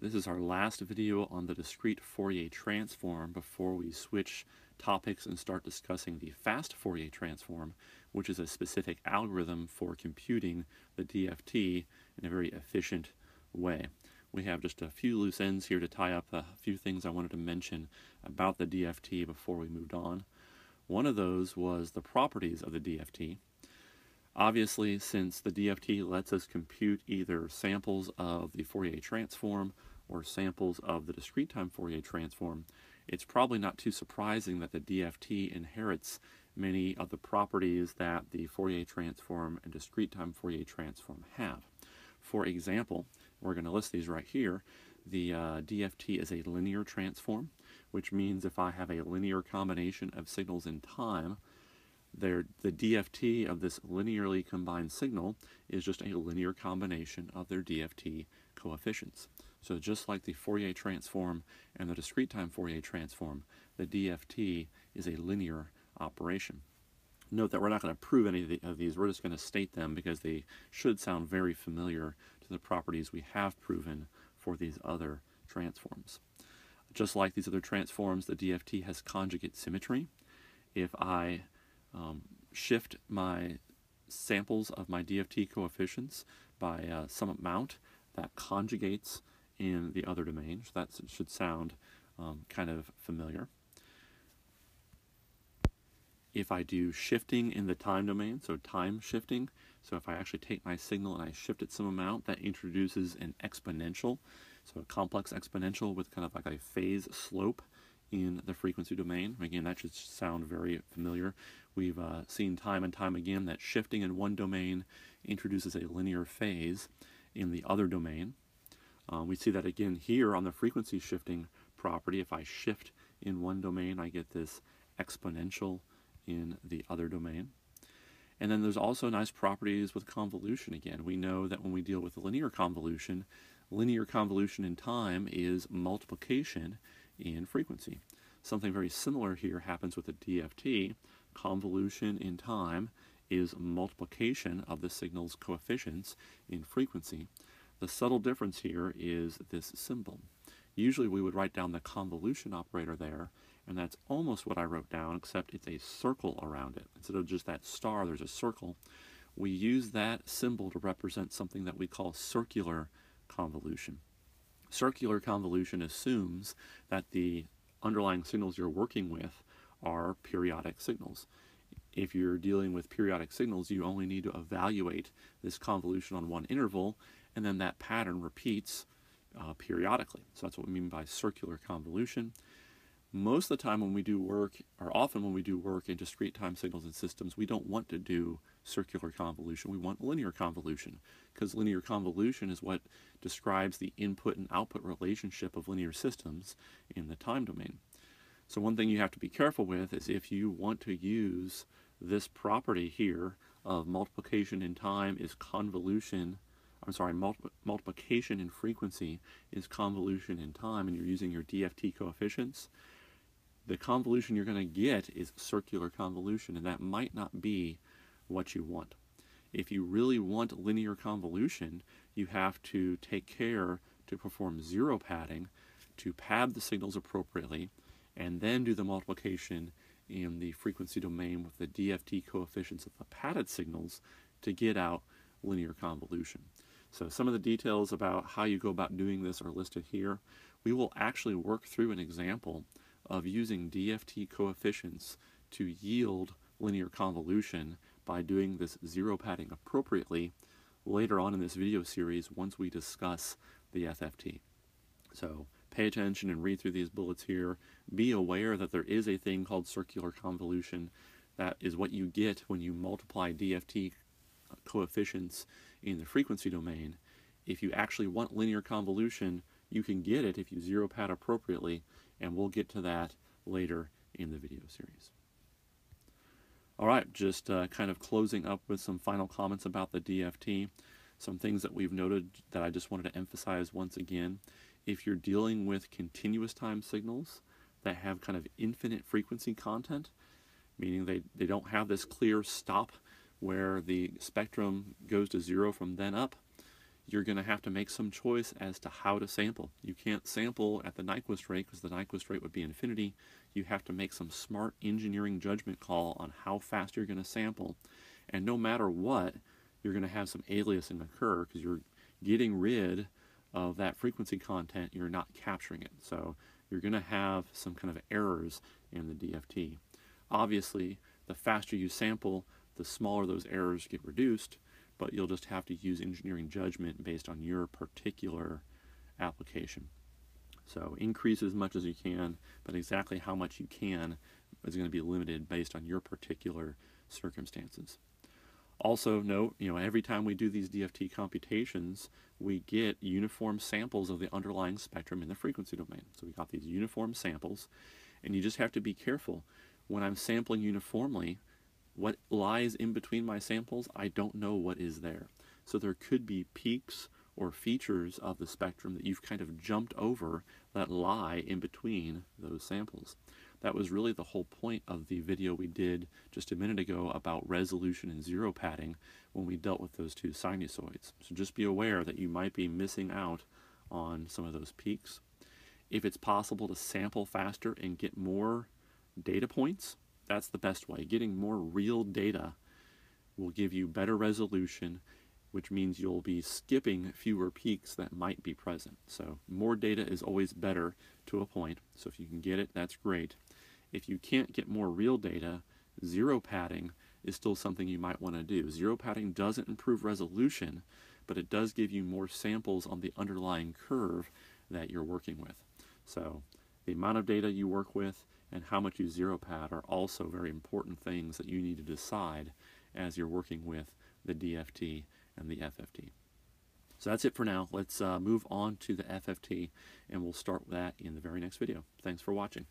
This is our last video on the discrete Fourier transform before we switch topics and start discussing the fast Fourier transform, which is a specific algorithm for computing the DFT in a very efficient way. We have just a few loose ends here to tie up a few things I wanted to mention about the DFT before we moved on. One of those was the properties of the DFT. Obviously, since the DFT lets us compute either samples of the Fourier transform or samples of the discrete time Fourier transform, it's probably not too surprising that the DFT inherits many of the properties that the Fourier transform and discrete time Fourier transform have. For example, we're going to list these right here. The uh, DFT is a linear transform, which means if I have a linear combination of signals in time, the DFT of this linearly combined signal is just a linear combination of their DFT coefficients. So just like the Fourier transform and the discrete time Fourier transform, the DFT is a linear operation. Note that we're not going to prove any of these, we're just going to state them because they should sound very familiar to the properties we have proven for these other transforms. Just like these other transforms, the DFT has conjugate symmetry. If I um, shift my samples of my DFT coefficients by uh, some amount, that conjugates in the other domain. So that should sound um, kind of familiar. If I do shifting in the time domain, so time shifting, so if I actually take my signal and I shift it some amount, that introduces an exponential, so a complex exponential with kind of like a phase slope in the frequency domain. Again, that should sound very familiar. We've uh, seen time and time again that shifting in one domain introduces a linear phase in the other domain. Uh, we see that again here on the frequency shifting property. If I shift in one domain, I get this exponential in the other domain. And then there's also nice properties with convolution again. We know that when we deal with linear convolution, linear convolution in time is multiplication in frequency. Something very similar here happens with the DFT. Convolution in time is multiplication of the signal's coefficients in frequency. The subtle difference here is this symbol. Usually we would write down the convolution operator there, and that's almost what I wrote down, except it's a circle around it. Instead of just that star, there's a circle. We use that symbol to represent something that we call circular convolution. Circular convolution assumes that the underlying signals you're working with are periodic signals. If you're dealing with periodic signals, you only need to evaluate this convolution on one interval, and then that pattern repeats uh, periodically. So that's what we mean by circular convolution. Most of the time when we do work, or often when we do work in discrete time signals and systems, we don't want to do circular convolution. We want linear convolution, because linear convolution is what describes the input and output relationship of linear systems in the time domain. So one thing you have to be careful with is if you want to use this property here of multiplication in time is convolution, I'm sorry, multiplication in frequency is convolution in time, and you're using your DFT coefficients, the convolution you're going to get is circular convolution, and that might not be what you want. If you really want linear convolution, you have to take care to perform zero padding, to pad the signals appropriately, and then do the multiplication in the frequency domain with the DFT coefficients of the padded signals to get out linear convolution. So some of the details about how you go about doing this are listed here. We will actually work through an example of using DFT coefficients to yield linear convolution by doing this zero padding appropriately later on in this video series once we discuss the FFT. So pay attention and read through these bullets here. Be aware that there is a thing called circular convolution. That is what you get when you multiply DFT coefficients in the frequency domain. If you actually want linear convolution, you can get it if you zero pad appropriately, and we'll get to that later in the video series. All right, just uh, kind of closing up with some final comments about the DFT. Some things that we've noted that I just wanted to emphasize once again. If you're dealing with continuous time signals that have kind of infinite frequency content, meaning they, they don't have this clear stop where the spectrum goes to zero from then up, you're going to have to make some choice as to how to sample. You can't sample at the Nyquist rate because the Nyquist rate would be infinity. You have to make some smart engineering judgment call on how fast you're going to sample. And no matter what, you're going to have some aliasing occur because you're getting rid of that frequency content, you're not capturing it. So you're going to have some kind of errors in the DFT. Obviously, the faster you sample, the smaller those errors get reduced, but you'll just have to use engineering judgment based on your particular application. So increase as much as you can, but exactly how much you can is going to be limited based on your particular circumstances. Also note, you know, every time we do these DFT computations, we get uniform samples of the underlying spectrum in the frequency domain. So we got these uniform samples, and you just have to be careful. When I'm sampling uniformly, what lies in between my samples, I don't know what is there. So there could be peaks or features of the spectrum that you've kind of jumped over that lie in between those samples. That was really the whole point of the video we did just a minute ago about resolution and zero padding when we dealt with those two sinusoids. So just be aware that you might be missing out on some of those peaks. If it's possible to sample faster and get more data points, that's the best way. Getting more real data will give you better resolution, which means you'll be skipping fewer peaks that might be present. So more data is always better to a point. So if you can get it, that's great. If you can't get more real data, zero padding is still something you might want to do. Zero padding doesn't improve resolution, but it does give you more samples on the underlying curve that you're working with. So the amount of data you work with and how much you zero pad are also very important things that you need to decide as you're working with the DFT and the FFT. So that's it for now. Let's uh, move on to the FFT and we'll start that in the very next video. Thanks for watching.